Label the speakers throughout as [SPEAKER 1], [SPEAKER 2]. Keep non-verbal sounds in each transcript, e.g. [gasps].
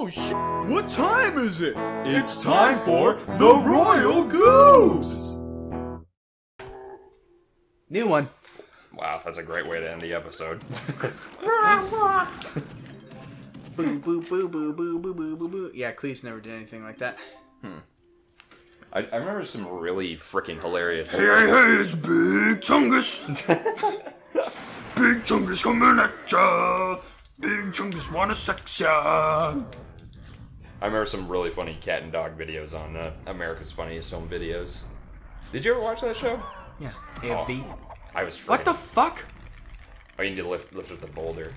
[SPEAKER 1] Oh shit! What time is it? It's time for the Royal Goobs!
[SPEAKER 2] New one.
[SPEAKER 3] Wow, that's a great way to end the episode.
[SPEAKER 2] Boo boo boo boo boo boo boo boo boo. Yeah, Cleese never did anything like that. Hmm.
[SPEAKER 3] I, I remember some really freaking hilarious.
[SPEAKER 1] Hey, hey, hey, it's Big Chungus! [laughs] Big Chungus coming at ya! Big Chungus wanna sex ya!
[SPEAKER 3] I remember some really funny cat and dog videos on uh, America's Funniest Home Videos. Did you ever watch that show?
[SPEAKER 2] Yeah. AFV.
[SPEAKER 3] I was.
[SPEAKER 2] What the fuck?
[SPEAKER 3] Oh, you need to lift lift up the boulder.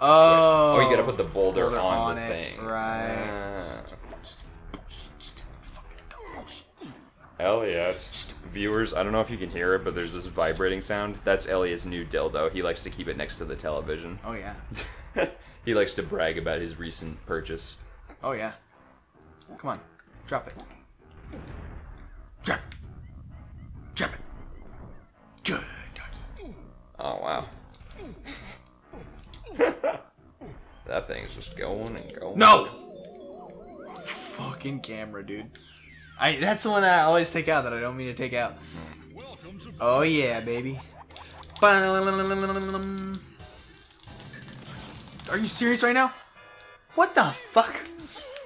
[SPEAKER 2] Oh.
[SPEAKER 3] Oh, you gotta put the boulder,
[SPEAKER 2] Boulder
[SPEAKER 3] on,
[SPEAKER 2] on
[SPEAKER 3] the
[SPEAKER 2] it,
[SPEAKER 3] thing.
[SPEAKER 2] right.
[SPEAKER 3] Ah. Elliot. Viewers, I don't know if you can hear it, but there's this vibrating sound. That's Elliot's new dildo. He likes to keep it next to the television.
[SPEAKER 2] Oh yeah. [laughs]
[SPEAKER 3] he likes to brag about his recent purchase.
[SPEAKER 2] Oh yeah. Come on. Drop it. Drop. Drop it. Good doggy.
[SPEAKER 3] Oh wow. that thing's just going and going.
[SPEAKER 2] No. Fucking camera, dude. I that's the one I always take out that I don't mean to take out. Mm. Oh yeah, baby. Are you serious right now? What the fuck?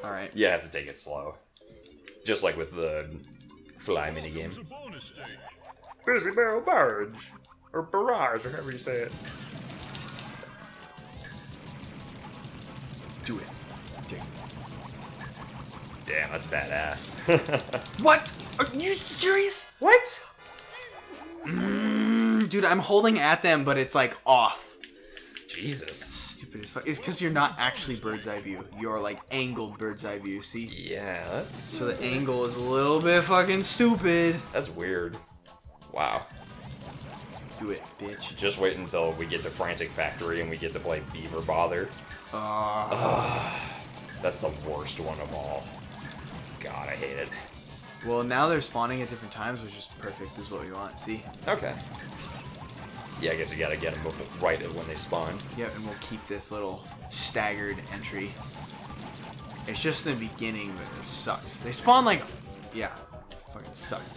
[SPEAKER 2] All right.
[SPEAKER 3] Yeah, I have to take it slow. Just like with the fly minigame. Busy barrel barrage. Or barrage, or however you say it.
[SPEAKER 2] Do it. Take it.
[SPEAKER 3] Damn, that's badass. [laughs]
[SPEAKER 2] What? Are you serious?
[SPEAKER 3] what?
[SPEAKER 2] Mm, dude, I'm holding at them, but it's like off.
[SPEAKER 3] Jesus.
[SPEAKER 2] Stupid as fuck. It's because you're not actually bird's eye view. You're like angled bird's eye view. See?
[SPEAKER 3] Yeah, that's
[SPEAKER 2] So the angle is a little bit fucking stupid.
[SPEAKER 3] that's weird. Wow.
[SPEAKER 2] Do it, bitch.
[SPEAKER 3] Just wait until we get to Frantic Factory and we get to play Beaver Bother.
[SPEAKER 2] Uh,
[SPEAKER 3] That's the worst one of all. God, I hate it.
[SPEAKER 2] well, now they're spawning at different times, which is perfect. This is what we want. See?
[SPEAKER 3] Okay. Yeah, I guess you gotta get them before, right when they spawn.
[SPEAKER 2] Yep, and we'll keep this little staggered entry. It's just the beginning, but it sucks. They spawn like, yeah, fucking sucks.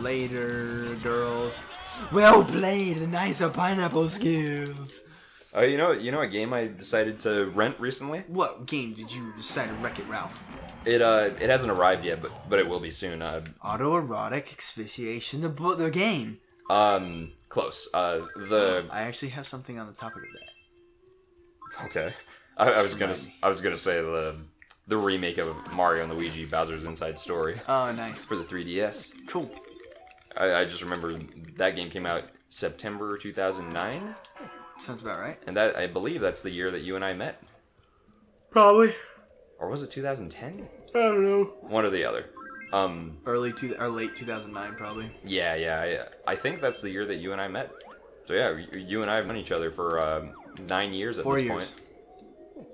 [SPEAKER 2] Later, girls. Well played, nice pineapple skills.
[SPEAKER 3] Oh, you know, you know, a game I decided to rent recently.
[SPEAKER 2] What game did you decide to wreck it, Ralph?
[SPEAKER 3] It uh, it hasn't arrived yet, but but it will be soon. Uh,
[SPEAKER 2] Autoerotic asphyxiation, the bo- the game.
[SPEAKER 3] um, close. Uh, the
[SPEAKER 2] I actually have something on the topic of that.
[SPEAKER 3] okay. I, I was gonna, I was gonna say the the remake of Mario and Luigi Bowser's Inside Story
[SPEAKER 2] Oh, nice.
[SPEAKER 3] for the 3DS.
[SPEAKER 2] Cool.
[SPEAKER 3] I, I just remember that game came out September 2009,
[SPEAKER 2] Sounds about right.
[SPEAKER 3] and that I believe that's the year that you and I met,
[SPEAKER 2] Probably.
[SPEAKER 3] or was it 2010?
[SPEAKER 2] I don't know.
[SPEAKER 3] One or the other. Um,
[SPEAKER 2] Early two or late 2009, probably.
[SPEAKER 3] yeah, yeah, I, I think that's the year that you and I met. So yeah, you, you and I have known each other for um, nine years at
[SPEAKER 2] Four
[SPEAKER 3] this
[SPEAKER 2] years.
[SPEAKER 3] point.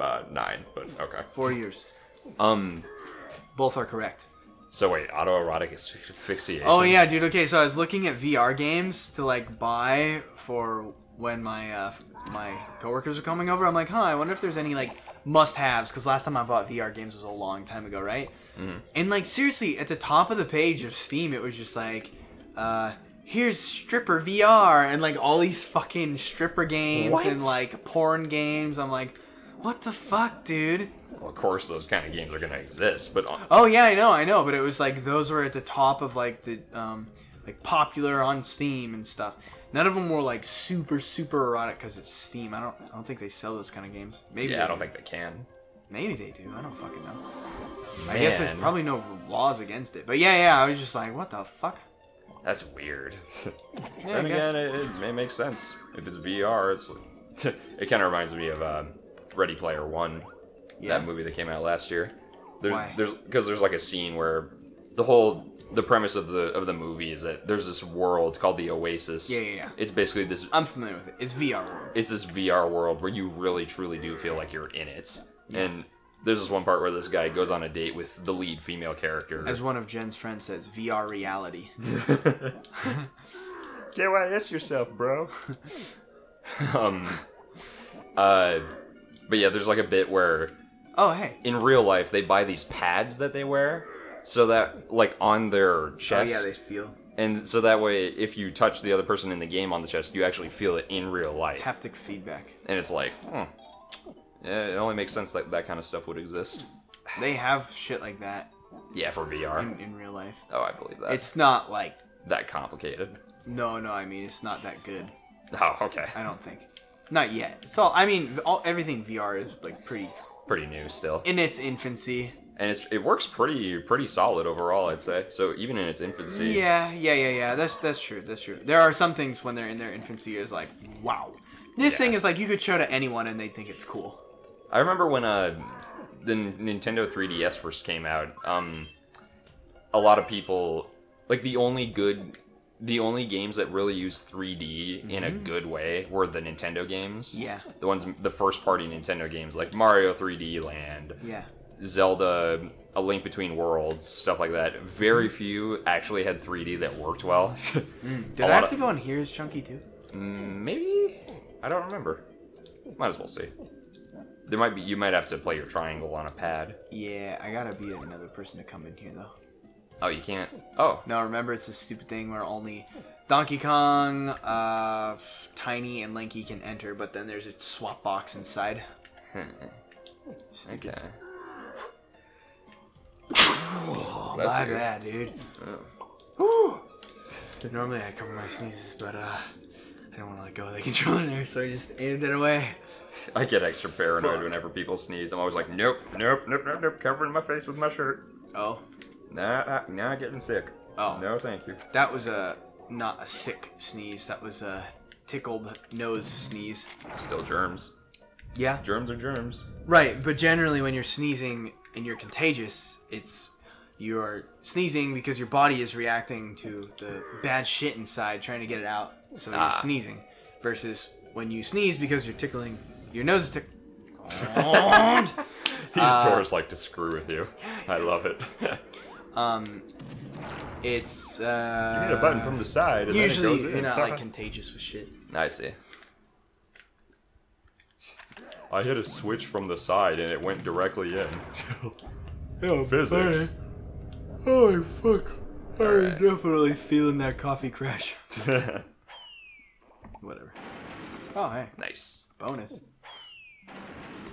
[SPEAKER 3] Uh, nine, but okay.
[SPEAKER 2] Four years.
[SPEAKER 3] Um,
[SPEAKER 2] Both are correct.
[SPEAKER 3] So wait, autoerotic is asphyxiation.
[SPEAKER 2] Oh yeah, dude. Okay, so I was looking at VR games to like buy for when my uh, my coworkers are coming over. I'm like, huh, I wonder if there's any like must-haves because last time I bought VR games was a long time ago, right? And like seriously, at the top of the page of Steam, it was just like, uh, here's stripper VR and like all these fucking stripper games and like porn games. I'm like, what the fuck, dude?
[SPEAKER 3] Well, of course, those kind of games are gonna exist, but uh,
[SPEAKER 2] Oh yeah, I know, I know, but it was like those were at the top of like the um like popular on Steam and stuff. None of them were like super super erotic because it's Steam. I don't I don't think they sell those kind of games. Maybe
[SPEAKER 3] yeah, I don't
[SPEAKER 2] do.
[SPEAKER 3] think they can.
[SPEAKER 2] maybe they do. I don't fucking know. I guess there's probably no laws against it. But yeah, yeah, I was just like, what the fuck?
[SPEAKER 3] That's weird.
[SPEAKER 2] Yeah, I
[SPEAKER 3] then again, it, it may make sense if it's VR. It's like, [laughs] it kind of reminds me of uh, Ready Player One,
[SPEAKER 2] Yeah.
[SPEAKER 3] that movie that came out last year. There's,
[SPEAKER 2] Why?
[SPEAKER 3] there's because there's like a scene where the whole the premise of the of the movie is that there's this world called the Oasis.
[SPEAKER 2] Yeah, yeah, yeah.
[SPEAKER 3] It's basically this.
[SPEAKER 2] I'm familiar with it. It's VR. World.
[SPEAKER 3] It's this VR world where you really truly do feel like you're in it, and there's this one part where this guy goes on a date with the lead female character.
[SPEAKER 2] As one of Jen's friends says, VR reality. [laughs]
[SPEAKER 3] KYS yourself, bro. [laughs] um, uh, but yeah, there's like a bit where
[SPEAKER 2] Oh, hey.
[SPEAKER 3] in real life they buy these pads that they wear so that like on their chest.
[SPEAKER 2] Oh, yeah, they feel
[SPEAKER 3] and so that way if you touch the other person in the game on the chest you actually feel it in real life
[SPEAKER 2] haptic feedback.
[SPEAKER 3] and it's like hmm. yeah it only makes sense that that kind of stuff would exist
[SPEAKER 2] They have shit like that
[SPEAKER 3] yeah for vr
[SPEAKER 2] in, in real life.
[SPEAKER 3] oh i believe that
[SPEAKER 2] It's not like
[SPEAKER 3] that complicated
[SPEAKER 2] no, no. I mean, it's not that good.
[SPEAKER 3] oh okay
[SPEAKER 2] I don't think. Not yet. So I mean, all, everything VR is like pretty
[SPEAKER 3] pretty new still
[SPEAKER 2] in its infancy.
[SPEAKER 3] and it's, it works pretty pretty solid overall i'd say so even in its infancy
[SPEAKER 2] Yeah, yeah, yeah, yeah. That's that's true. That's true. There are some things when they're in their infancy is like, wow. This
[SPEAKER 3] Yeah.
[SPEAKER 2] thing is like you could show to anyone and they think it's cool.
[SPEAKER 3] I remember when uh, the Nintendo 3DS first came out. Um, a lot of people like the only good, the only games that really used 3D in a good way were the Nintendo games.
[SPEAKER 2] Mm-hmm. Yeah.
[SPEAKER 3] the ones, the first party Nintendo games like Mario 3D Land,
[SPEAKER 2] Yeah.
[SPEAKER 3] Zelda, A Link Between Worlds, stuff like that. Very
[SPEAKER 2] Mm-hmm.
[SPEAKER 3] few actually had 3D that worked well. [laughs]
[SPEAKER 2] Did
[SPEAKER 3] A
[SPEAKER 2] I have
[SPEAKER 3] of-
[SPEAKER 2] to go in here as chunky too?
[SPEAKER 3] Mm, Maybe I don't remember. Might as well see. There might be. You might have to play your triangle on a pad.
[SPEAKER 2] Yeah, I gotta be another person to come in here though.
[SPEAKER 3] Oh, you can't. Oh,
[SPEAKER 2] No, remember it's a stupid thing where only Donkey Kong, uh, Tiny, and Lanky can enter, but then there's a swap box inside. [laughs]
[SPEAKER 3] Okay.
[SPEAKER 2] Oh, my
[SPEAKER 3] you.
[SPEAKER 2] bad, dude. Whew. Normally I cover my sneezes, but uh, I don't want to let go of the [laughs] controller there, so I just aimed it away.
[SPEAKER 3] I get extra paranoid whenever people sneeze. I'm always like, nope, nope, nope, nope, nope, covering my face with my shirt.
[SPEAKER 2] Oh,
[SPEAKER 3] Nah, nah, getting sick.
[SPEAKER 2] Oh.
[SPEAKER 3] No, thank you.
[SPEAKER 2] that was a not a sick sneeze. That was a tickled nose sneeze.
[SPEAKER 3] Still germs.
[SPEAKER 2] Yeah.
[SPEAKER 3] Germs are germs.
[SPEAKER 2] Right, but generally when you're sneezing and you're contagious, it's you're sneezing because your body is reacting to the bad shit inside, trying to get it out. So you're
[SPEAKER 3] Ah.
[SPEAKER 2] sneezing. Versus when you sneeze because you're tickling your nose is tick.
[SPEAKER 3] These tourists like to screw with you. I love it. [laughs]
[SPEAKER 2] um, it's uh,
[SPEAKER 3] you need a button from the side, and
[SPEAKER 2] Usually
[SPEAKER 3] then it goes
[SPEAKER 2] you're not like [laughs] contagious with shit.
[SPEAKER 3] I see. I hit a switch from the side and it went directly in. [laughs]
[SPEAKER 2] Oh,
[SPEAKER 3] Physics.
[SPEAKER 2] Holy fuck!
[SPEAKER 3] Alright.
[SPEAKER 2] I'm definitely feeling that coffee crash. [laughs] Whatever. Oh hey,
[SPEAKER 3] nice.
[SPEAKER 2] bonus.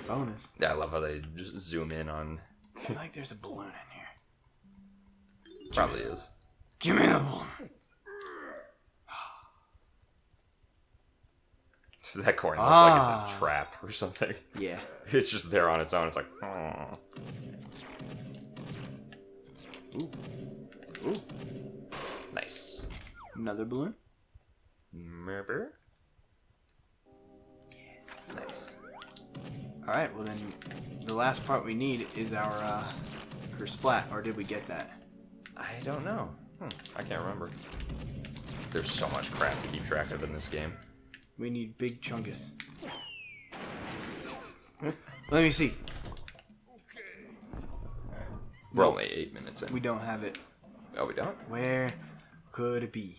[SPEAKER 2] Bonus.
[SPEAKER 3] Yeah, I love how they just zoom in on.
[SPEAKER 2] I feel like there's a balloon in here.
[SPEAKER 3] Probably is.
[SPEAKER 2] Give me the balloon.
[SPEAKER 3] So that [laughs] coin looks like
[SPEAKER 2] Ah.
[SPEAKER 3] it's a trap or something.
[SPEAKER 2] Yeah. [laughs]
[SPEAKER 3] It's just there on its own. It's like, oh.
[SPEAKER 2] Ooh.
[SPEAKER 3] Nice.
[SPEAKER 2] Another balloon.
[SPEAKER 3] Remember? Nice.
[SPEAKER 2] All right. Well then, the last part we need is our uh, our splat. Or did we get that?
[SPEAKER 3] I don't know. Hmm, I can't remember. There's so much crap to keep track of in this game.
[SPEAKER 2] We need big chungus. [laughs] Let me see.
[SPEAKER 3] We're only eight minutes in.
[SPEAKER 2] We don't have it.
[SPEAKER 3] oh, we don't?
[SPEAKER 2] Where could it be?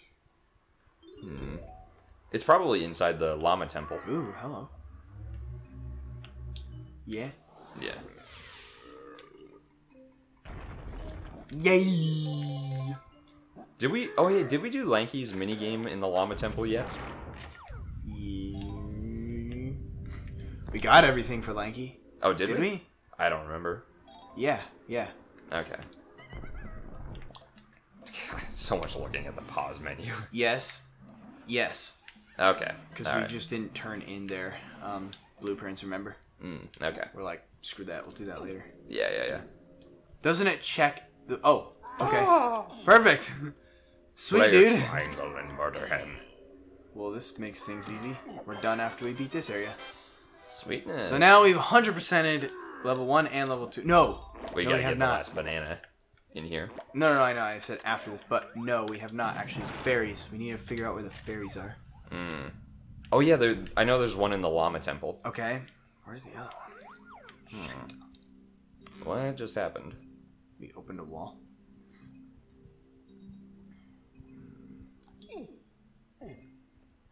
[SPEAKER 3] It's probably inside the Llama Temple.
[SPEAKER 2] Ooh, hello. Yeah.
[SPEAKER 3] Yeah.
[SPEAKER 2] Yay!
[SPEAKER 3] Did we? Oh yeah. Did we do Lanky's mini game in the Llama Temple yet?
[SPEAKER 2] Yeah. We got everything for Lanky.
[SPEAKER 3] Oh, did,
[SPEAKER 2] Did we?
[SPEAKER 3] I don't remember.
[SPEAKER 2] Yeah, yeah.
[SPEAKER 3] Okay. [laughs] so much looking at the pause menu.
[SPEAKER 2] Yes. Yes.
[SPEAKER 3] Okay.
[SPEAKER 2] Because we
[SPEAKER 3] right.
[SPEAKER 2] just didn't turn in their um, blueprints, remember?
[SPEAKER 3] Mm, okay.
[SPEAKER 2] We're like, screw that, we'll do that later.
[SPEAKER 3] Yeah, yeah, yeah.
[SPEAKER 2] Doesn't it check. Oh, okay. Perfect. [laughs] Sweet,
[SPEAKER 3] Play
[SPEAKER 2] dude.
[SPEAKER 3] Triangle and murder him.
[SPEAKER 2] Well, this makes things easy. We're done after we beat this area.
[SPEAKER 3] Sweetness.
[SPEAKER 2] So now we've 100%ed level 1 and level 2. No!
[SPEAKER 3] we
[SPEAKER 2] no,
[SPEAKER 3] gotta
[SPEAKER 2] we have
[SPEAKER 3] get the
[SPEAKER 2] not.
[SPEAKER 3] last banana in here.
[SPEAKER 2] No, no, no, I know. I said after this, but no, we have not actually. The fairies. We need to figure out where the fairies are.
[SPEAKER 3] Oh yeah, there. I know there's one in the Llama Temple.
[SPEAKER 2] Okay. Where's the other one? Hmm.
[SPEAKER 3] What just happened?
[SPEAKER 2] We opened a wall.
[SPEAKER 3] I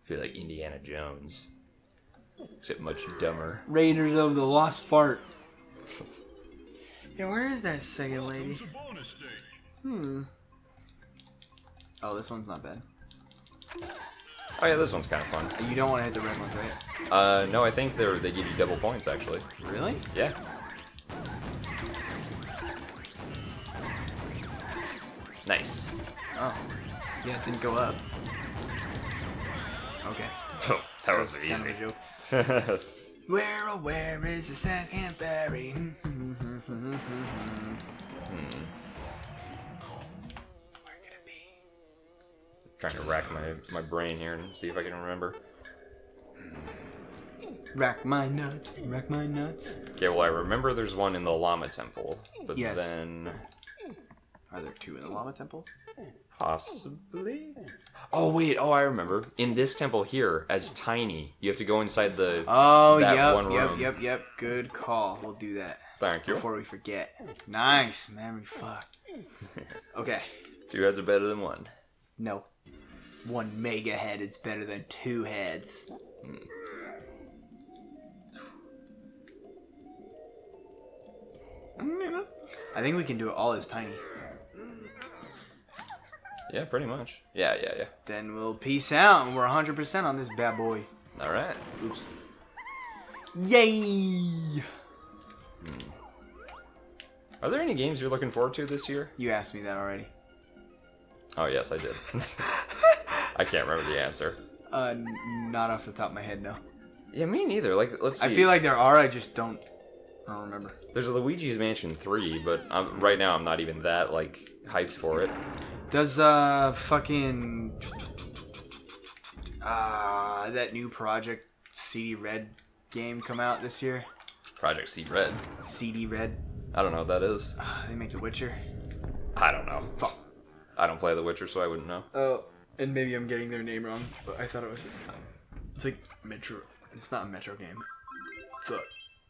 [SPEAKER 3] feel like Indiana Jones. Except much dumber.
[SPEAKER 2] Raiders of the Lost Fart. yeah, where is that second lady? Hmm. Oh, this one's not bad.
[SPEAKER 3] Oh yeah, this one's kind of fun.
[SPEAKER 2] You don't want to hit the red ones, right?
[SPEAKER 3] Uh, no, I think they're they give you double points actually.
[SPEAKER 2] Really?
[SPEAKER 3] Yeah. Nice.
[SPEAKER 2] Oh. Yeah, it didn't go up. Okay.
[SPEAKER 3] Oh, [laughs] that was
[SPEAKER 2] Kind of
[SPEAKER 3] easy.
[SPEAKER 2] a joke. [laughs] Where, oh, where is the second berry? Could it be?
[SPEAKER 3] Trying to rack my my brain here and see if I can remember.
[SPEAKER 2] Rack my nuts, rack my nuts.
[SPEAKER 3] Okay, well I remember there's one in the Llama Temple, but
[SPEAKER 2] Yes.
[SPEAKER 3] then
[SPEAKER 2] Are there two in the Llama Temple?
[SPEAKER 3] possibly. Oh wait, oh I remember. In this temple here, as tiny, you have to go inside the.
[SPEAKER 2] Oh,
[SPEAKER 3] that
[SPEAKER 2] yep,
[SPEAKER 3] one
[SPEAKER 2] yep,
[SPEAKER 3] room.
[SPEAKER 2] yep, yep. Good call. We'll do that
[SPEAKER 3] Thank you.
[SPEAKER 2] before we forget. Nice memory. Fuck. [laughs] Okay.
[SPEAKER 3] Two heads are better than one.
[SPEAKER 2] No. One mega head is better than two heads. Hmm. I think we can do it all as tiny.
[SPEAKER 3] Yeah, pretty much. Yeah, yeah, yeah.
[SPEAKER 2] Then we'll peace out and we're 100% on this bad boy.
[SPEAKER 3] All right.
[SPEAKER 2] Oops. Yay!
[SPEAKER 3] Are there any games you're looking forward to this year?
[SPEAKER 2] You asked me that already.
[SPEAKER 3] Oh yes, I did. [laughs] I can't remember the answer.
[SPEAKER 2] Uh, not off the top of my head, no.
[SPEAKER 3] Yeah, me neither. Like, let's see.
[SPEAKER 2] I feel like there are, I just don't. I don't remember.
[SPEAKER 3] there's a Luigi's Mansion three, but I'm, right now I'm not even that like hyped for it.
[SPEAKER 2] Does uh fucking uh that new project CD Red game come out this year?
[SPEAKER 3] Project CD Red.
[SPEAKER 2] CD Red.
[SPEAKER 3] I don't know what that is.
[SPEAKER 2] Uh, they make The Witcher.
[SPEAKER 3] I don't know. Fuck. I don't play The Witcher, so I wouldn't know.
[SPEAKER 2] Oh, and maybe I'm getting their name wrong, but I thought it was. It's like Metro. It's not a Metro game. Fuck.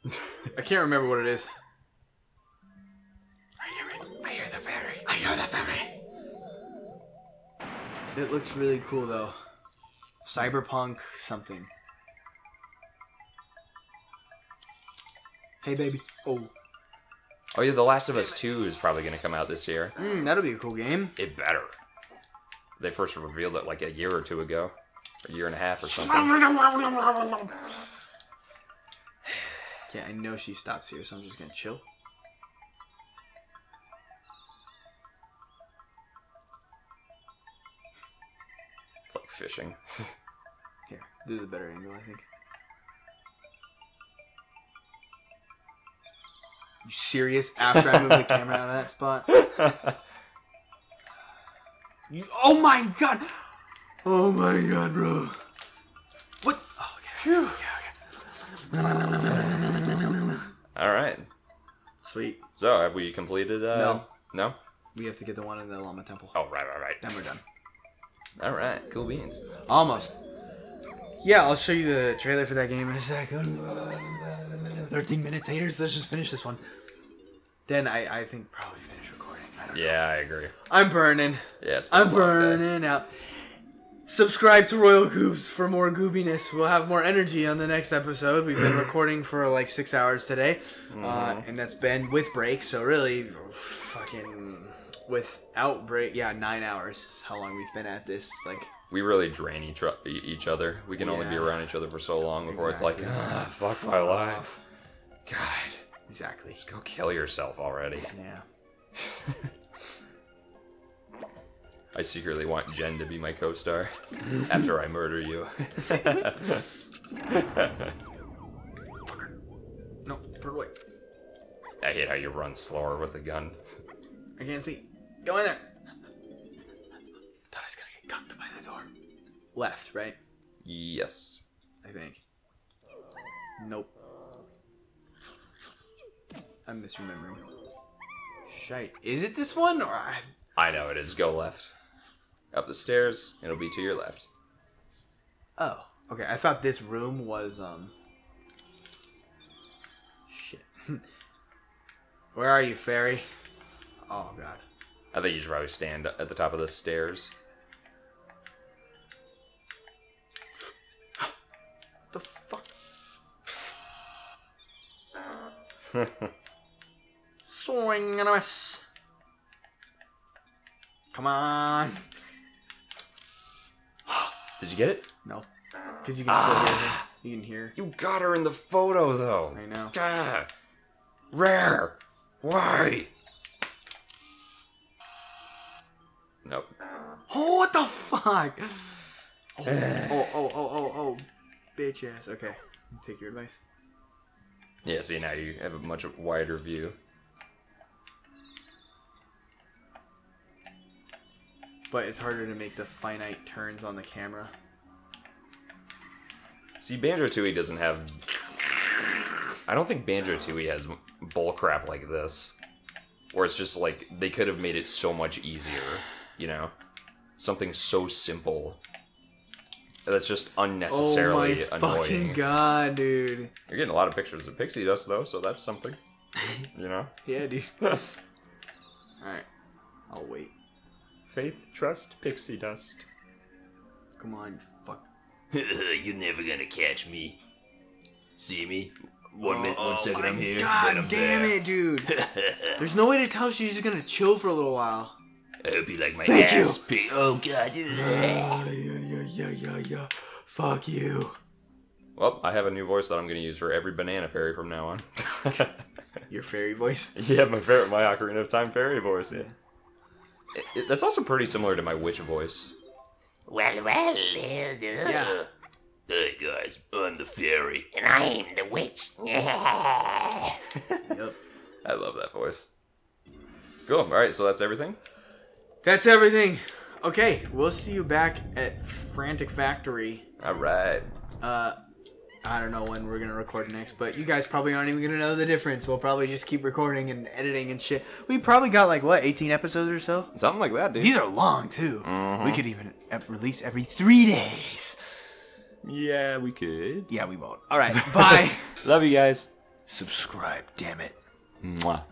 [SPEAKER 2] [laughs] I can't remember what it is. I hear it. I hear the fairy. I hear the ferry. It looks really cool though. Cyberpunk something. Hey baby. Oh.
[SPEAKER 3] Oh yeah, The Last of Us two is probably gonna come out this year.
[SPEAKER 2] Mm, that'll be a cool game.
[SPEAKER 3] It better. They first revealed it like a year or two ago, a year and a half or something. [sighs]
[SPEAKER 2] Okay, I know she stops here, so I'm just gonna chill.
[SPEAKER 3] Fishing. [laughs]
[SPEAKER 2] Here, this is a better angle, I think. You serious? After I move the camera out of that spot? [laughs] You, oh my god! Oh my god, bro. What? Oh, okay.
[SPEAKER 3] All right.
[SPEAKER 2] Sweet.
[SPEAKER 3] So have we completed? Uh,
[SPEAKER 2] No.
[SPEAKER 3] No.
[SPEAKER 2] We have to get the one in the Llama Temple.
[SPEAKER 3] Oh right, right, right.
[SPEAKER 2] Then we're done.
[SPEAKER 3] All right. Cool beans.
[SPEAKER 2] Almost. Yeah, I'll show you the trailer for that game in a sec. [laughs] 13 minutes later, so let's just finish this one. Then I, I think probably finish recording. I don't know.
[SPEAKER 3] Yeah, I agree.
[SPEAKER 2] I'm burning.
[SPEAKER 3] Yeah, it's
[SPEAKER 2] I'm
[SPEAKER 3] a day.
[SPEAKER 2] burning out. Subscribe to Royal Goobs for more goobiness. We'll have more energy on the next episode. We've been [laughs] recording for like six hours today, uh, and that's been with breaks. So really, fucking without break, yeah, nine hours is how long we've been at this. Like,
[SPEAKER 3] We really drain each each other. We can only be around each other for so long before
[SPEAKER 2] Exactly.
[SPEAKER 3] it's like, ah, fuck my life. God,
[SPEAKER 2] exactly.
[SPEAKER 3] just go kill yourself already.
[SPEAKER 2] Yeah. [laughs]
[SPEAKER 3] I secretly want Jen to be my co-star [laughs] after I murder you.
[SPEAKER 2] No, put it away.
[SPEAKER 3] I hate how you run slower with a gun.
[SPEAKER 2] I can't see. Go in there. Thought I was gonna get cucked by the door. Left, right?
[SPEAKER 3] Yes.
[SPEAKER 2] I think. Nope. I'm misremembering. Shite. Is it this one or I?
[SPEAKER 3] I know it is. Go left. Up the stairs. It'll be to your left.
[SPEAKER 2] Oh, okay. I thought this room was um. Shit. [laughs] Where are you, fairy? Oh god.
[SPEAKER 3] I think you should probably stand at the top of the stairs.
[SPEAKER 2] What the fuck? [laughs] Swing and a miss. Come on. [gasps]
[SPEAKER 3] Did you get it?
[SPEAKER 2] No. Because you can still hear her. You can hear.
[SPEAKER 3] You got her in the photo though.
[SPEAKER 2] I know.
[SPEAKER 3] God. Rare. Why? Nope.
[SPEAKER 2] Oh, what the fuck? [sighs] Oh, oh, oh, oh, oh, oh, oh. Bitch ass. Okay. I'll take your advice.
[SPEAKER 3] Yeah, see now you have a much wider view.
[SPEAKER 2] But it's harder to make the finite turns on the camera.
[SPEAKER 3] See, Banjo Tooie doesn't have. I don't think Banjo Tooie has bull crap like this, Or it's just like they could have made it so much easier. You know, something so simple that's just unnecessarily
[SPEAKER 2] oh my fucking
[SPEAKER 3] annoying.
[SPEAKER 2] god, dude.
[SPEAKER 3] You're getting a lot of pictures of pixie dust though, so that's something. [laughs] You know,
[SPEAKER 2] Yeah, dude. [laughs] Alright. I'll wait.
[SPEAKER 3] faith, trust, pixie dust.
[SPEAKER 2] Come on, you fuck. [laughs]
[SPEAKER 1] You're never gonna catch me. See me? One minute,
[SPEAKER 2] Oh
[SPEAKER 1] one second
[SPEAKER 2] my
[SPEAKER 1] I'm here. then
[SPEAKER 2] God
[SPEAKER 1] I'm
[SPEAKER 2] damn
[SPEAKER 1] there.
[SPEAKER 2] it, dude. There's no way to tell she's just gonna chill for a little while.
[SPEAKER 1] I hope you like my
[SPEAKER 2] Thank you.
[SPEAKER 1] ass pic. Oh god.
[SPEAKER 2] yeah, yeah, yeah, yeah, yeah. Fuck you.
[SPEAKER 3] Well, I have a new voice that I'm going to use for every banana fairy from now on. [laughs]
[SPEAKER 2] Your fairy voice. [laughs]
[SPEAKER 3] yeah, my favorite, my Ocarina of Time fairy voice. Yeah. It- it- that's also pretty similar to my witch voice.
[SPEAKER 1] Well, well, hello.
[SPEAKER 2] Yeah. Uh.
[SPEAKER 1] Hey guys, I'm the fairy. And I'm the witch. [laughs]
[SPEAKER 2] Yep.
[SPEAKER 3] I love that voice. Cool. All right, so that's everything.
[SPEAKER 2] That's everything. Okay, we'll see you back at Frantic Factory.
[SPEAKER 3] All right.
[SPEAKER 2] Uh, I don't know when we're gonna record next, but you guys probably aren't even gonna know the difference. We'll probably just keep recording and editing and shit. We probably got like what, 18 episodes or so.
[SPEAKER 3] Something like that, dude.
[SPEAKER 2] These are long too. We could even release every three days.
[SPEAKER 3] yeah, we could.
[SPEAKER 2] Yeah, we won't. All right, [laughs] bye.
[SPEAKER 3] Love you guys.
[SPEAKER 1] Subscribe, damn it.
[SPEAKER 3] Mwah.